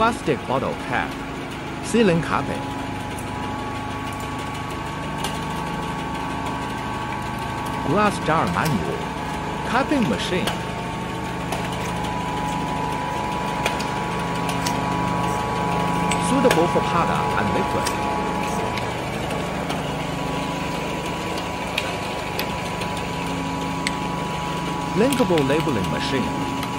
Plastic bottle cap. Sealing carpet. Glass jar manual. cutting machine. Suitable for powder and liquid. Linkable labeling machine.